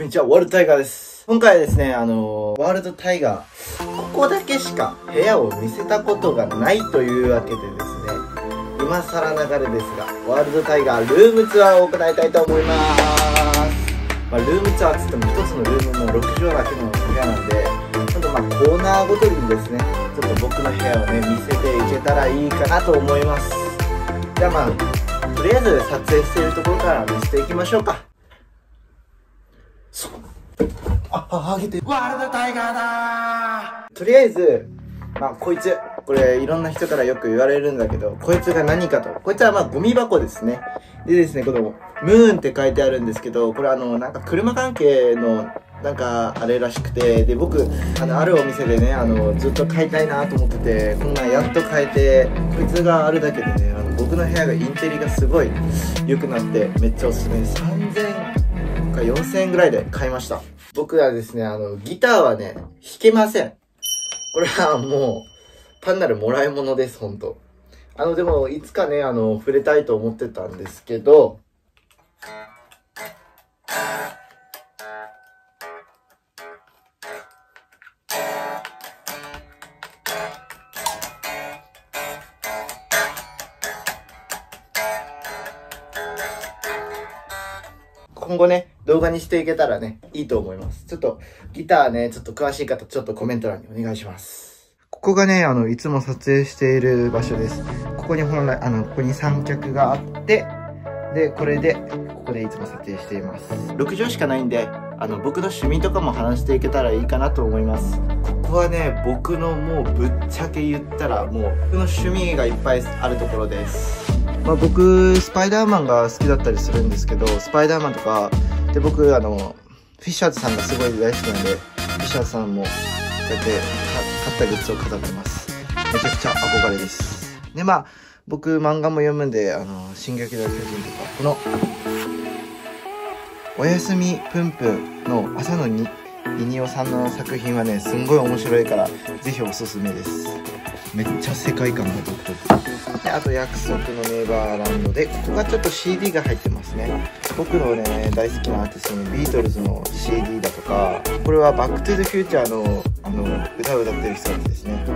こんにちは、ワールドタイガーです。今回はですね、あのー、ワールドタイガー、ここだけしか部屋を見せたことがないというわけでですね、今更ながらですが、ワールドタイガールームツアーを行いたいと思います。まあ、ルームツアーつっても1つのルームも6畳だけの部屋なんで、ちょっとまあコーナーごとにですね、ちょっと僕の部屋をね、見せていけたらいいかなと思います。じゃあまあ、とりあえず撮影しているところから見せていきましょうか。あ、あ、あげて。ワールドタイガーだとりあえず、まあ、こいつ。これ、いろんな人からよく言われるんだけど、こいつが何かと。こいつはまあ、ゴミ箱ですね。でですね、この、ムーンって書いてあるんですけど、これあの、なんか車関係の、なんか、あれらしくて、で、僕、あの、あるお店でね、あの、ずっと買いたいなと思ってて、こんなんやっと買えて、こいつがあるだけでね、あの、僕の部屋がインテリがすごい良くなって、めっちゃおすすめです。が4000円ぐらいで買いました。僕はですね、あの、ギターはね、弾けません。これはもう、単なるもらい物です、ほんと。あの、でも、いつかね、あの、触れたいと思ってたんですけど、今後ね、動画にしていけたらね、いいと思います。ちょっと、ギターね、ちょっと詳しい方、ちょっとコメント欄にお願いします。ここがね、あの、いつも撮影している場所です。ここに本来、あの、ここに三脚があって、で、これで、ここでいつも撮影しています。6畳しかないんで、あの、僕の趣味とかも話していけたらいいかなと思います。ここはね、僕のもうぶっちゃけ言ったら、もう、僕の趣味がいっぱいあるところです。まあ、僕スパイダーマンが好きだったりするんですけどスパイダーマンとかで僕あのフィッシャーズさんがすごい大好きなんでフィッシャーズさんもこうやって買ったグッズを飾ってます。めちゃくちゃ憧れです。でまあ僕漫画も読むんで「あの進撃の巨人」とかこの「おやすみぷんぷん」の朝のにイニオさんの作品はねすんごい面白いからぜひおすすめです。めっちゃ世界観が独特。であと約束のネバーランドでここがちょっと CD が入ってますね。僕のね大好きなアーティストのビートルズの CD だとかこれはバックトゥザフューチャーのあの歌を歌ってる人たちですね。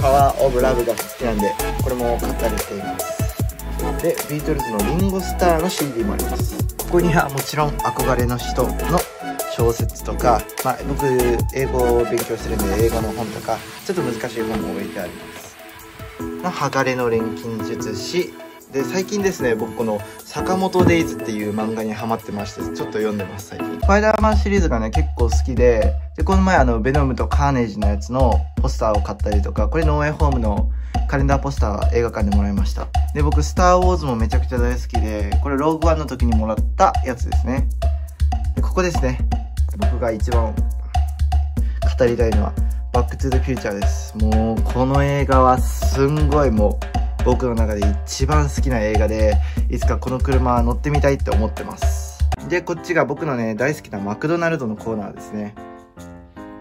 パワーオブラブが好きなんでこれも買ったりしています。でビートルズのリンゴスターの CD もあります。ここにはもちろん憧れの人の小説とか、まあ、僕英語を勉強してるんで英語の本とかちょっと難しい本も置いてあります。の鋼の錬金術師。で最近ですね僕この「坂本デイズ」っていう漫画にハマってましてちょっと読んでます最近。スパイダーマンシリーズがね結構好きででこの前あのベノムとカーネージのやつのポスターを買ったりとかこれノーウェイホームのカレンダーポスター映画館でもらいました。で僕スター・ウォーズもめちゃくちゃ大好きでこれローグワンの時にもらったやつですね。でここですね。僕が一番語りたいのはバックトゥザフューチャーです。もうこの映画はすんごいもう僕の中で一番好きな映画でいつかこの車乗ってみたいって思ってます。で、こっちが僕のね大好きなマクドナルドのコーナーですね。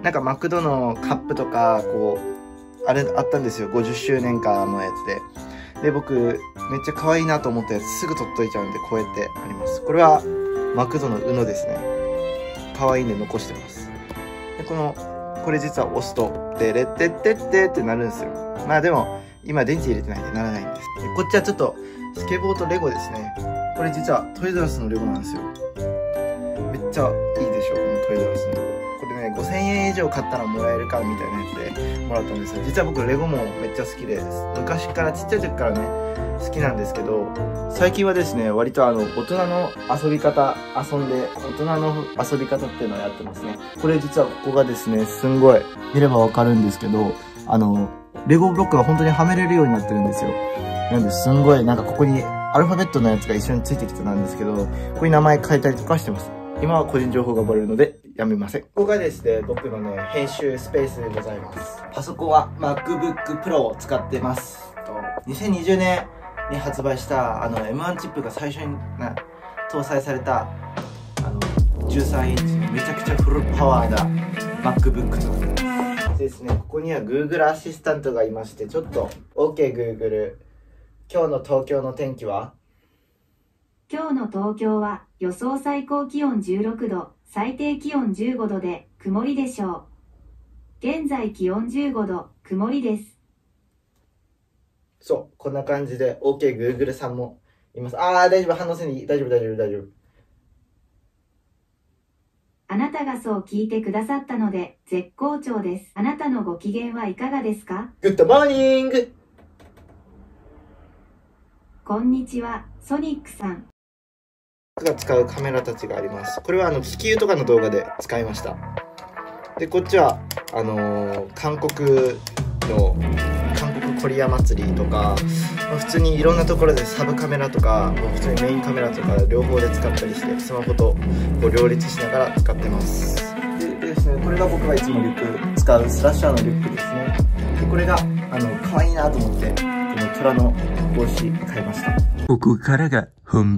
なんかマクドのカップとかこうあれあったんですよ。50周年間のやつで。で、僕めっちゃ可愛いなと思ったやつすぐ取っといちゃうんでこうやってあります。これはマクドの UNO ですね。可愛いんで残してます。で、この、これ実は押すと、でれってってってってなるんですよ。まあでも、今電池入れてないんでならないんです。でこっちはちょっと、スケボーとレゴですね。これ実はトイザラスのレゴなんですよ。めっちゃいいでしょ、このトイザラスの。5000円以上買ったらもらえるかみたいなやつでもらったんですよ。実は僕レゴもめっちゃ好きです。昔からちっちゃい時からね、好きなんですけど、最近はですね、割とあの、大人の遊び方、遊んで、大人の遊び方っていうのをやってますね。これ実はここがですね、すんごい、見ればわかるんですけど、あの、レゴブロックが本当にはめれるようになってるんですよ。なんですんごい、なんかここにアルファベットのやつが一緒についてきてたんですけど、ここに名前変えたりとかしてます。今は個人情報がバレるのでやめません。ここがですね、僕のね、編集スペースでございます。パソコンは MacBook Pro を使ってます。2020年に発売したあの M1 チップが最初にな搭載されたあの13インチめちゃくちゃフルパワーな MacBook となってますですねここには Google アシスタントがいましてちょっと OKGoogle、今日の東京の天気は？今日の東京は予想最高気温16度、最低気温15度で曇りでしょう。現在気温15度、曇りです。そう、こんな感じで OK、Google さんもいます。あー、大丈夫、反応せんでいい。大丈夫、大丈夫、大丈夫。あなたがそう聞いてくださったので絶好調です。あなたのご機嫌はいかがですか？グッドモーニングこんにちは、ソニックさん。僕が使うカメラたちがあります。これはあの気球とかの動画で使いました。で、こっちは、あのー韓国の、韓国コリア祭りとか、まあ普通にいろんなところでサブカメラとか、まあ普通にメインカメラとか両方で使ったりして、スマホとこう両立しながら使ってます。ででですね、これが僕がいつもリュック使うスラッシャーのリュックですね。で、これが、あの、可愛いなと思って、この虎の帽子買いました。ここからが本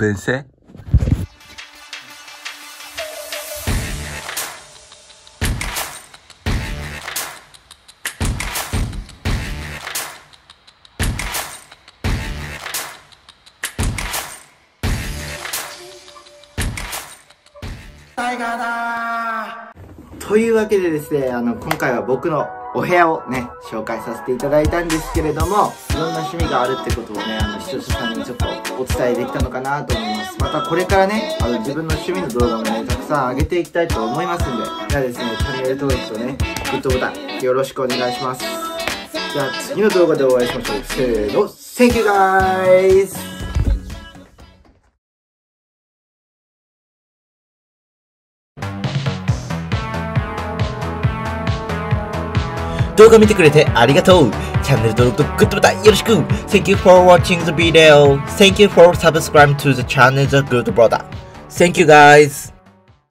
というわけでですね、あの、今回は僕のお部屋をね、紹介させていただいたんですけれども、いろんな趣味があるってことをね、あの、視聴者さんにちょっとお伝えできたのかなと思います。またこれからね、あの、自分の趣味の動画もね、たくさん上げていきたいと思いますんで、じゃあですね、チャンネル登録とね、グッドボタン、よろしくお願いします。じゃあ次の動画でお会いしましょう。せーの、Thank you guys! 動画見てくれてありがとうチャンネル登録とグッドボタンよろしく Thank you for watching the video Thank you for subscribing to the channel The Good Brother Thank you guys